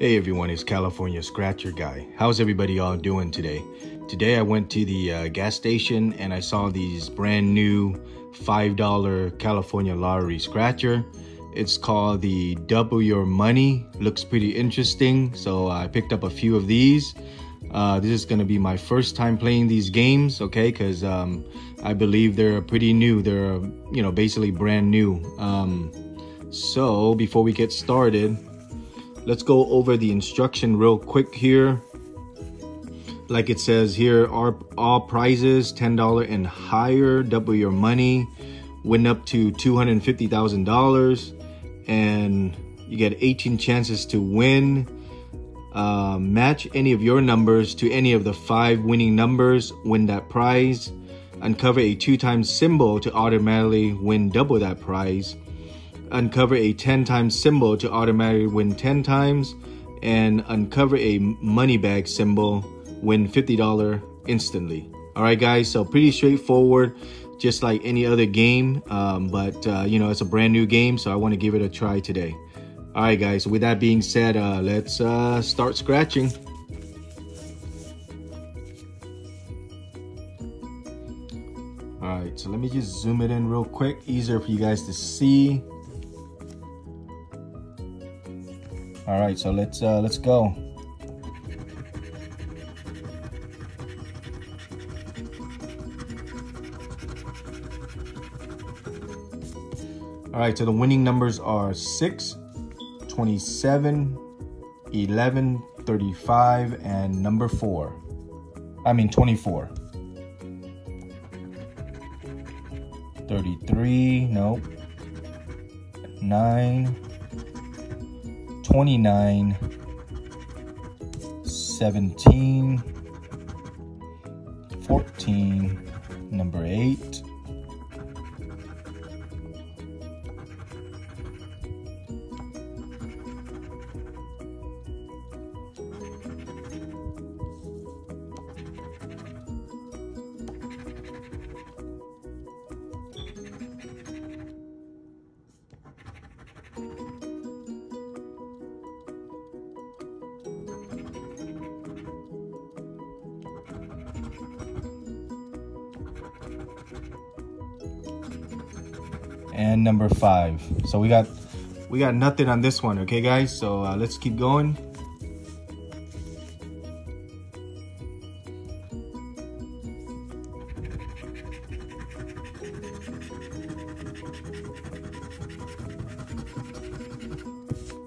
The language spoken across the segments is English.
Hey everyone, it's California Scratcher Guy. How's everybody all doing today? Today I went to the uh, gas station and I saw these brand new $5 California Lottery Scratcher. It's called the Double Your Money. Looks pretty interesting, so I picked up a few of these. Uh, this is gonna be my first time playing these games, okay? Because um, I believe they're pretty new. They're, you know, basically brand new. Um, so before we get started, let's go over the instruction real quick here. Like it says here are all prizes $10 and higher double your money win up to $250,000 and you get 18 chances to win. Uh, match any of your numbers to any of the five winning numbers win that prize. Uncover a two times symbol to automatically win double that prize uncover a 10 times symbol to automatically win 10 times, and uncover a money bag symbol, win $50 instantly. All right, guys, so pretty straightforward, just like any other game, um, but uh, you know, it's a brand new game, so I want to give it a try today. All right, guys, so with that being said, uh, let's uh, start scratching. All right, so let me just zoom it in real quick, easier for you guys to see. All right, so let's uh, let's go. All right, so the winning numbers are 6, 27, 11, 35, and number 4. I mean 24. 33, nope. 9, 29, 17, 14, number 8, and number five. So we got we got nothing on this one, okay guys? So uh, let's keep going.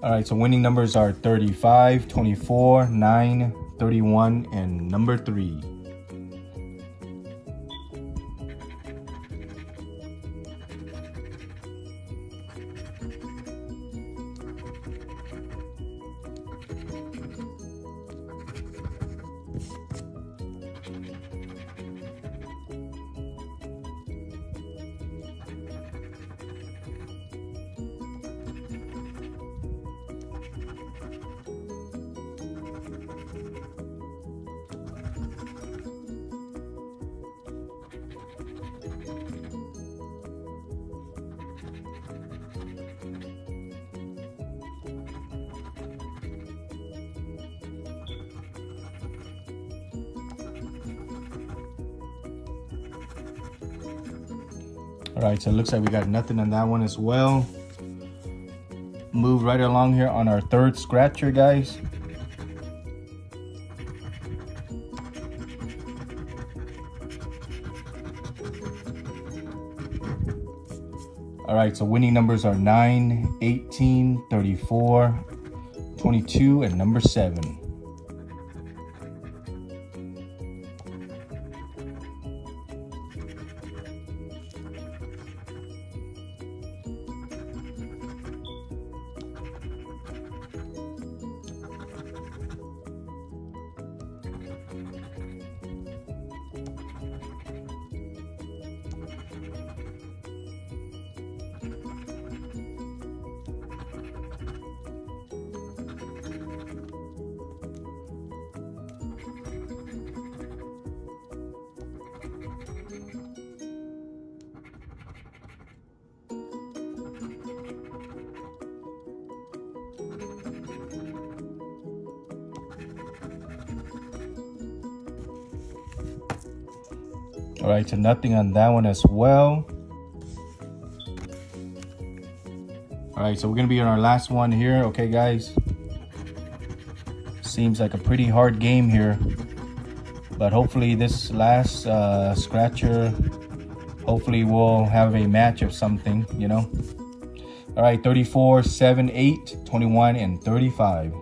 All right, so winning numbers are 35, 24, 9, 31, and number 3. All right, so it looks like we got nothing on that one as well. Move right along here on our third scratcher, guys. All right, so winning numbers are 9, 18, 34, 22, and number 7. All right, so nothing on that one as well. All right, so we're gonna be on our last one here. Okay, guys. Seems like a pretty hard game here. But hopefully this last uh, scratcher, hopefully we'll have a match of something, you know. All right, 34, 7, 8, 21, and 35.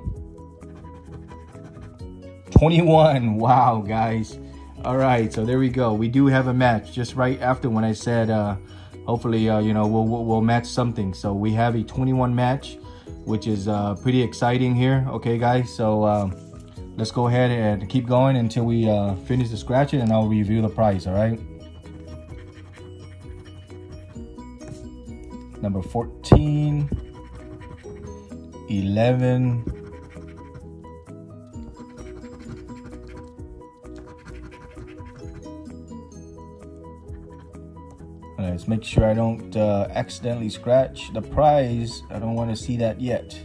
21, wow, guys. All right, so there we go. We do have a match just right after when I said, uh, hopefully, uh, you know, we'll, we'll, we'll, match something. So we have a 21 match, which is uh, pretty exciting here. Okay, guys, so uh, let's go ahead and keep going until we uh, finish the scratching and I'll review the price, all right? Number 14, 11, Let's make sure I don't uh, accidentally scratch the prize. I don't want to see that yet.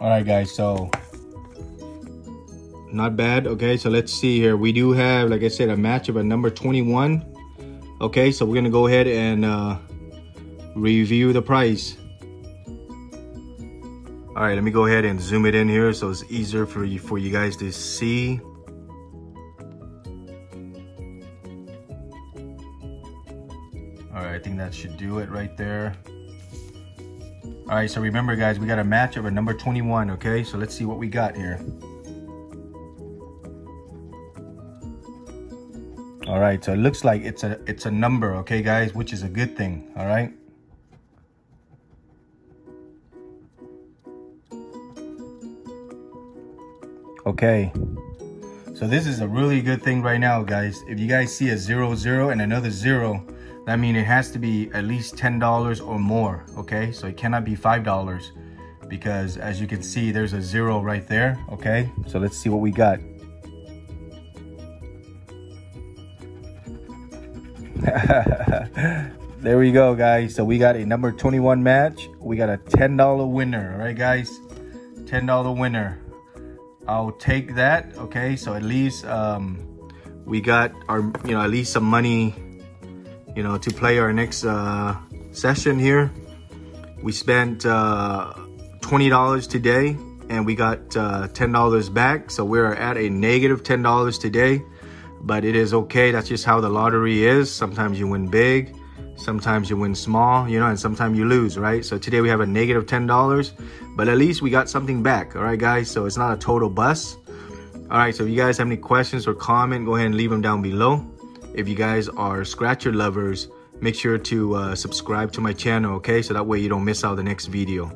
All right guys so not bad okay? So let's see here. We do have like i said a match of a number 21 okay? So we're gonna go ahead and uh review the price. All right let me go ahead and zoom it in here so it's easier for you for you guys to see. All right i think that should do it right there all right, so remember guys, we got a match of a number 21, okay? So let's see what we got here. All right, so it looks like it's a it's a number, okay guys, which is a good thing, all right? Okay, so this is a really good thing right now, guys. If you guys see a zero, zero, and another zero, that means it has to be at least $10 or more, okay? So it cannot be $5 because as you can see, there's a zero right there, okay? So let's see what we got. there we go, guys. So we got a number 21 match. We got a $10 winner, all right, guys? $10 winner. I'll take that, okay? So at least um, we got our, you know, at least some money you know, to play our next uh, session here. We spent uh, $20 today and we got uh, $10 back. So we're at a negative $10 today, but it is okay. That's just how the lottery is. Sometimes you win big, sometimes you win small, you know, and sometimes you lose, right? So today we have a negative $10, but at least we got something back. All right, guys. So it's not a total bust. All right, so if you guys have any questions or comment, go ahead and leave them down below. If you guys are scratcher lovers, make sure to uh, subscribe to my channel, okay? So that way you don't miss out the next video.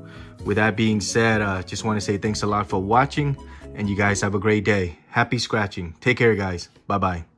With that being said, uh, just want to say thanks a lot for watching and you guys have a great day. Happy scratching. Take care, guys. Bye-bye.